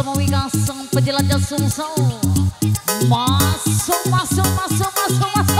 Wika Sang Penjelajah Sungsau Masuk, masuk, masuk, masuk, masuk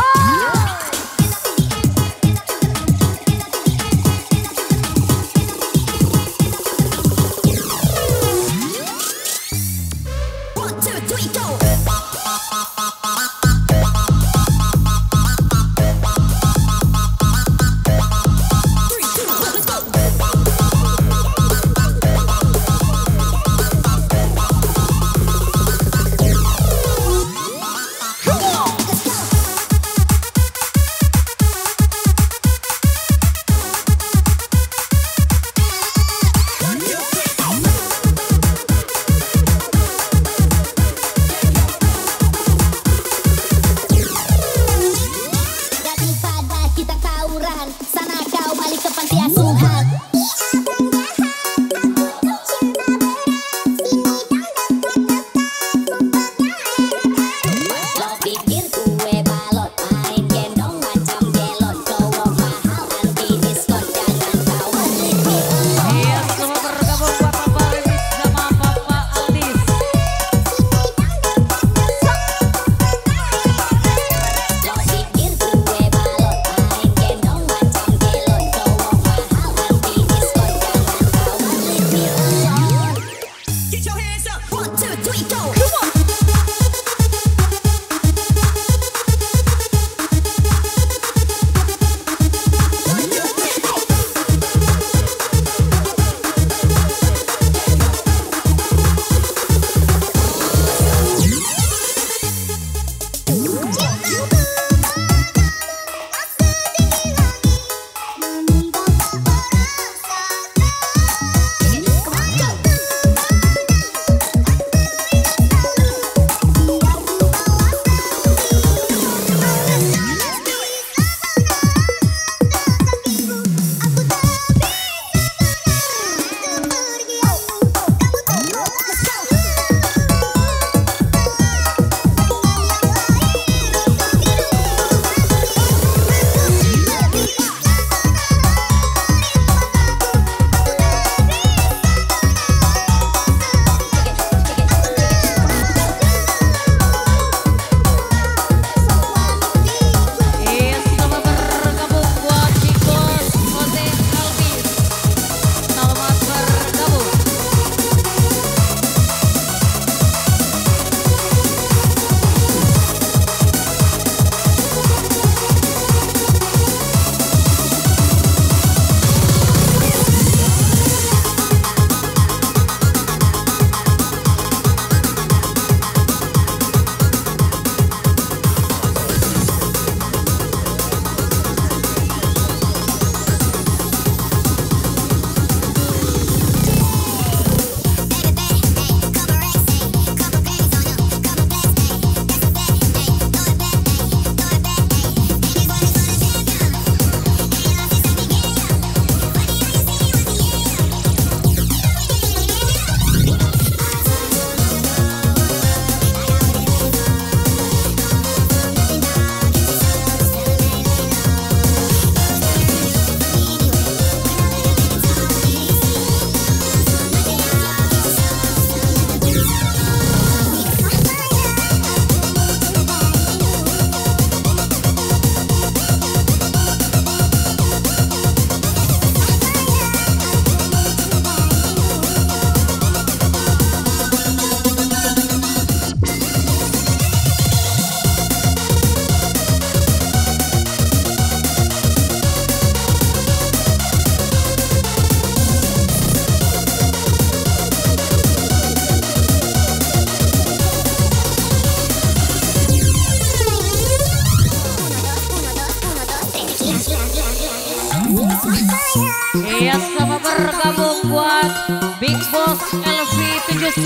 buat Big Boss LV 79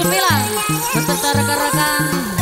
beserta rekan-rekan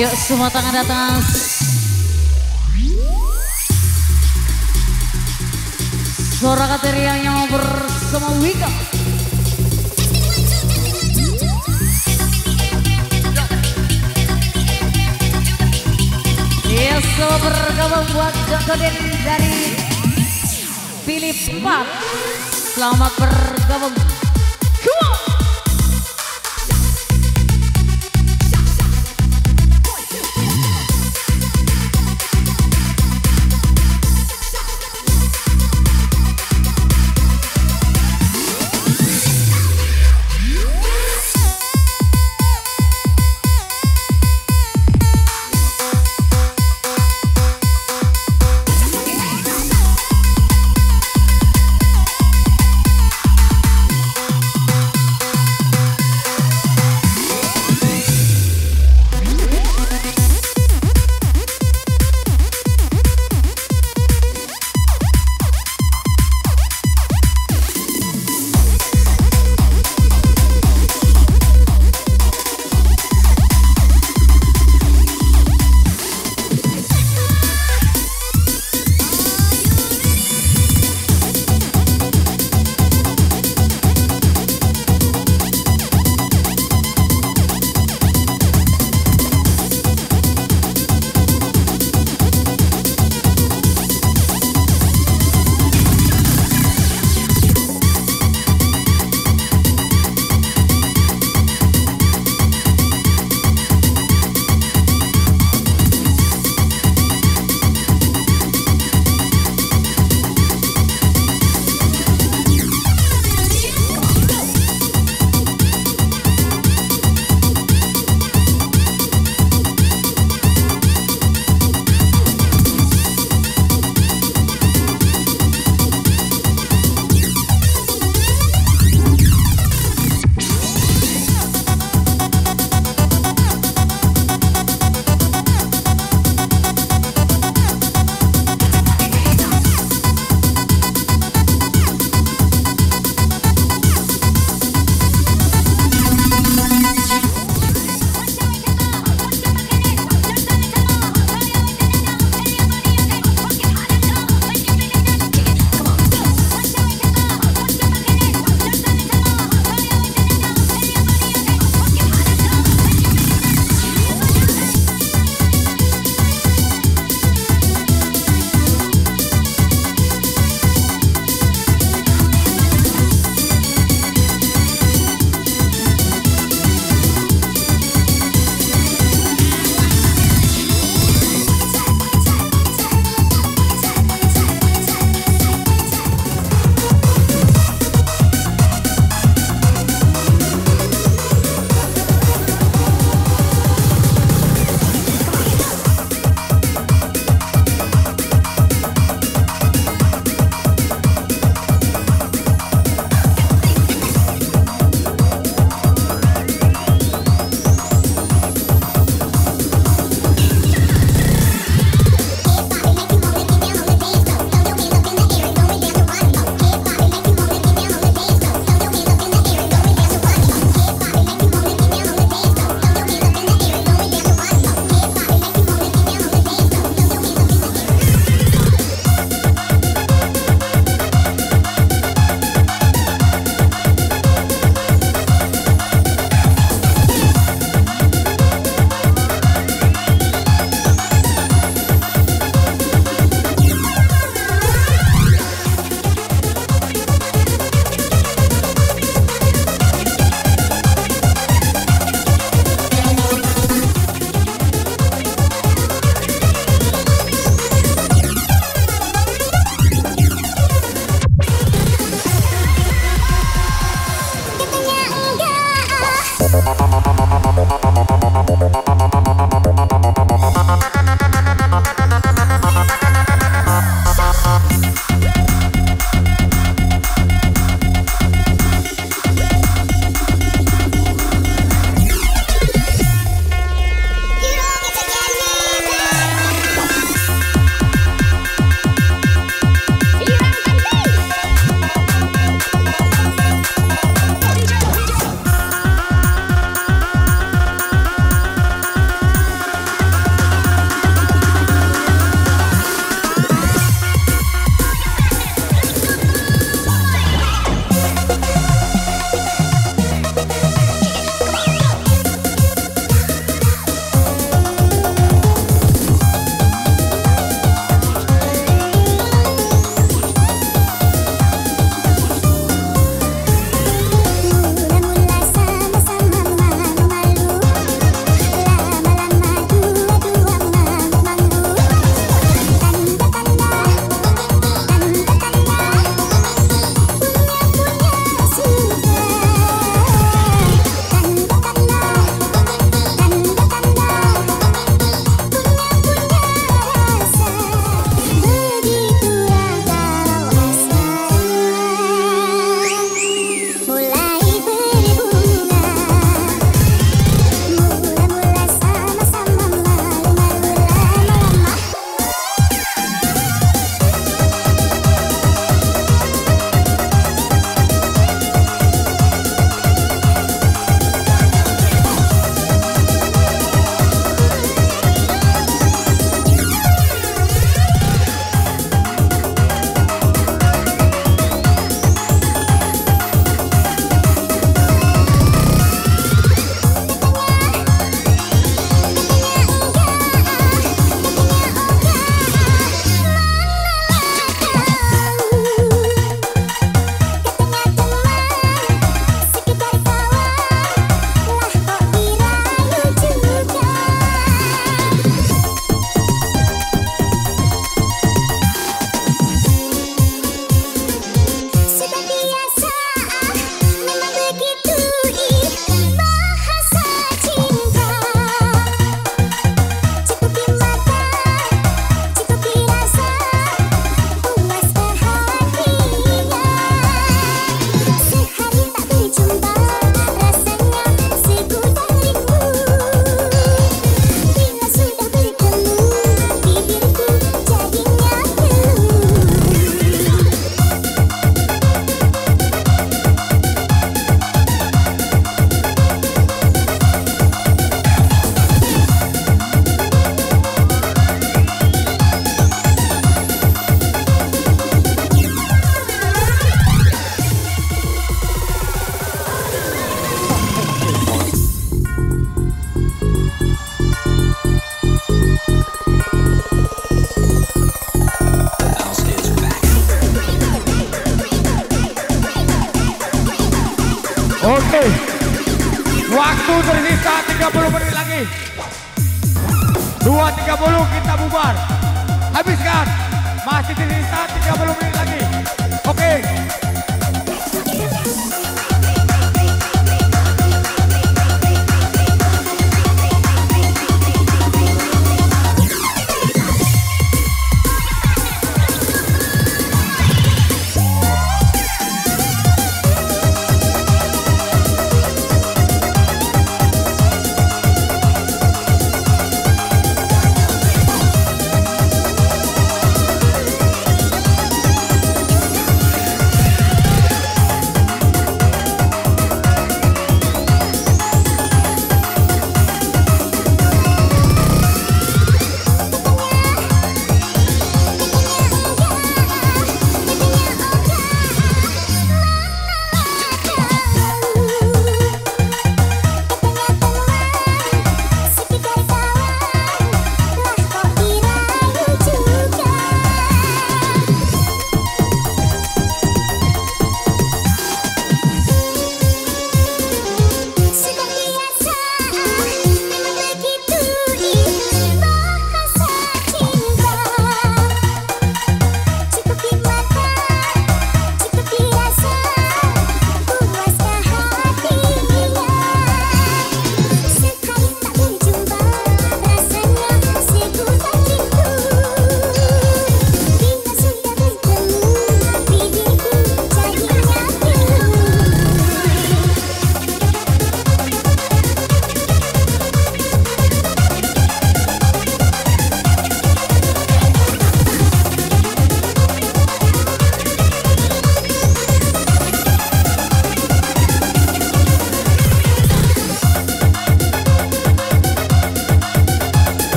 Yuk semua tangan di atas. Suara katerianya bersama Wika. Yes, bergabung buat Jokoden dari Philip Park. Selamat bergabung.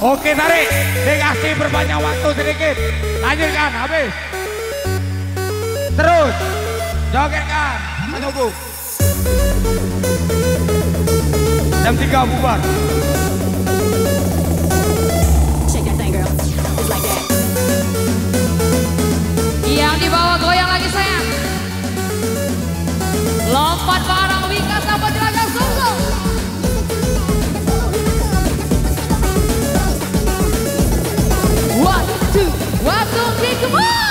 Oke tarik, dikasih berbanyak waktu sedikit. Lanjutkan, habis. Terus, jogetkan, menunggu. Jam 3 bubar. Yang di bawah goyang lagi sayang. Lompat bareng Wika sama jelajah Guardons bien comment